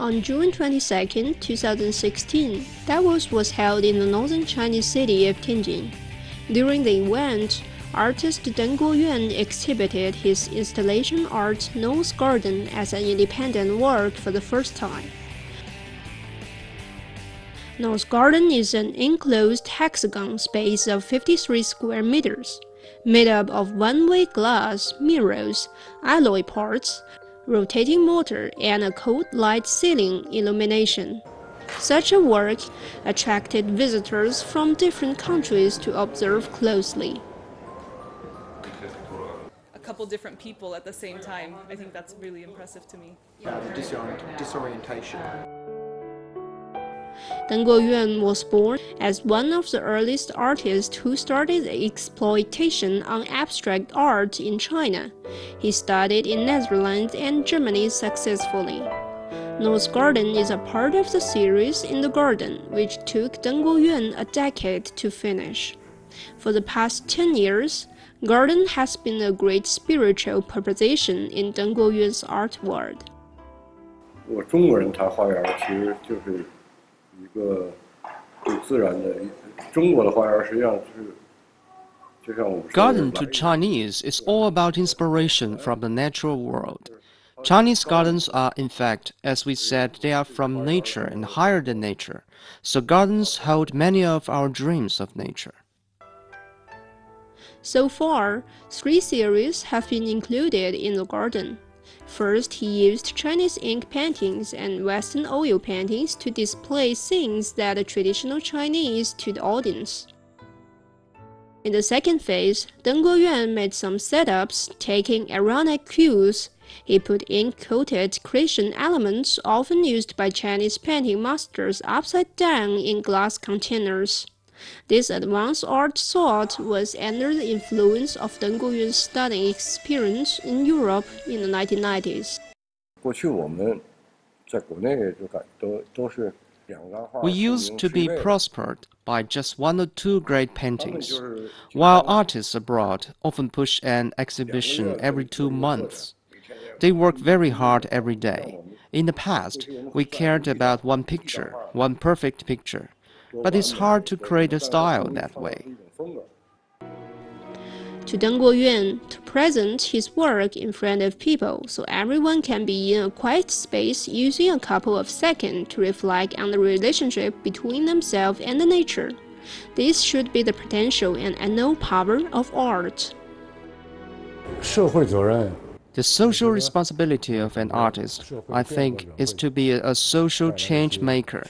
On June 22, 2016, Davos was held in the northern Chinese city of Tianjin. During the event, artist Deng Guoyuan exhibited his installation art Noah's Garden as an independent work for the first time. Noah's Garden is an enclosed hexagon space of 53 square meters, made up of one-way glass, mirrors, alloy parts, rotating motor, and a cold light ceiling illumination. Such a work attracted visitors from different countries to observe closely. A couple different people at the same time. I think that's really impressive to me. Uh, the disorient- disorientation. Deng Guoyuan was born as one of the earliest artists who started exploitation on abstract art in China. He studied in Netherlands and Germany successfully. Noah's Garden is a part of the series In the Garden, which took Deng Guoyuan a decade to finish. For the past 10 years, Garden has been a great spiritual proposition in Deng Guoyuan's art world. 我中国人谈花园，其实就是 一个对自然的，中国的花园实际上就是就像我们说的 Garden to 来 Chinese is all about inspiration from the natural world. Chinese gardens are, in fact, as we said, they are from nature and higher than nature. So gardens hold many of our dreams of nature. So far, three series have been included in the garden. First, he used Chinese ink paintings and Western oil paintings to display scenes that are traditional Chinese to the audience. In the second phase, Deng Guoyuan made some setups taking Ironic cues. He put ink-coated creation elements often used by Chinese painting masters upside down in glass containers. This advanced art thought was under the influence of Deng Guoyuan's studying experience in Europe in the 1990s. we used to be prospered by just one or two great paintings, while artists abroad often push an exhibition every two months. They work very hard every day. In the past, we cared about one picture, one perfect picture But it's hard to create a style that way. 一种风格。 To Deng Guoyuan to present his work in front of people so everyone can be in a quiet space using a couple of seconds to reflect on the relationship between themselves and the nature. This should be the potential and unknown power of art. 社会责任 the social responsibility of an artist, I think, is to be a social change maker,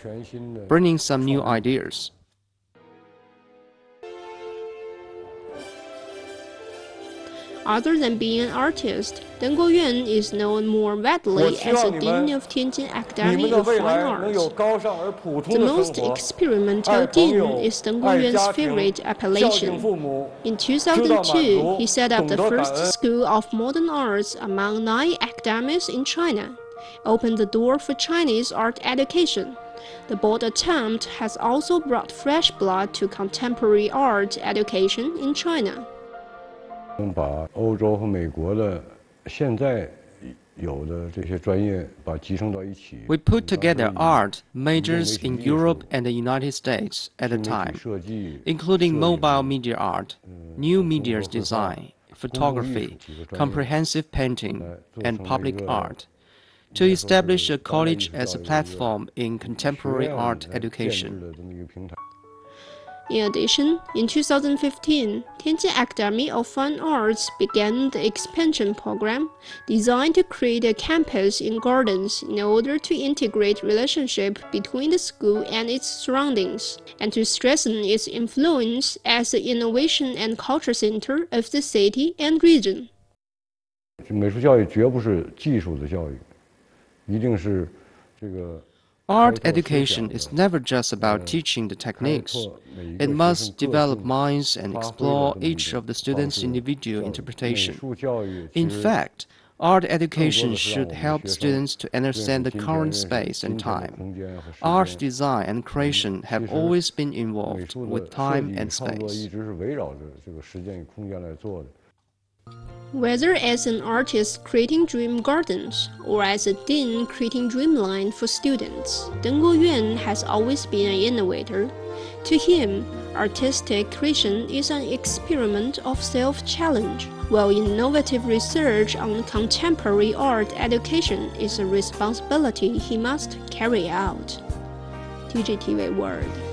bringing some new ideas. Other than being an artist, Deng Guoyuan is known more widely as a dean of Tianjin Academy of Fine Arts. The most experimental dean is Deng Guoyuan's favorite appellation. In 2002, he set up the first school of modern arts among nine academies in China, opened the door for Chinese art education. The bold attempt has also brought fresh blood to contemporary art education in China. 能把欧洲和美国的现在有的这些专业把集成到一起。 We put together 比方说以 art majors in 应用微型艺术 Europe and the United States at a 新媒体 time, 设计 including 摄影 mobile media art, new 公共 medias 绘画 design, 公共艺术 photography, 几个专业 comprehensive painting, 来做 and 成了一 public 个 art, 应 to 该说 establish 是 a 当代艺 college 术 as a 教育的一个 platform in 学 contemporary 院 art 来建 education. 制的这么一个平台。 In addition, in 2015, Tianjin Academy of Fine Arts began the expansion program designed to create a campus in gardens in order to integrate relationship between the school and its surroundings and to strengthen its influence as the innovation and culture center of the city and region. 美术教育绝不是技术的教育，一定是这个 Art education is never just about teaching the techniques. It? Must develop minds and explore each of the students' individual interpretation. In fact, Art oh, education should help students to understand the current space and time. Art design and creation mm-hmm. have always been involved with time and space. Whether as an artist creating dream gardens or as a dean creating dreamland for students, Deng Guoyuan has always been an innovator. To him, artistic creation is an experiment of self-challenge, while innovative research on contemporary art education is a responsibility he must carry out. TGTV World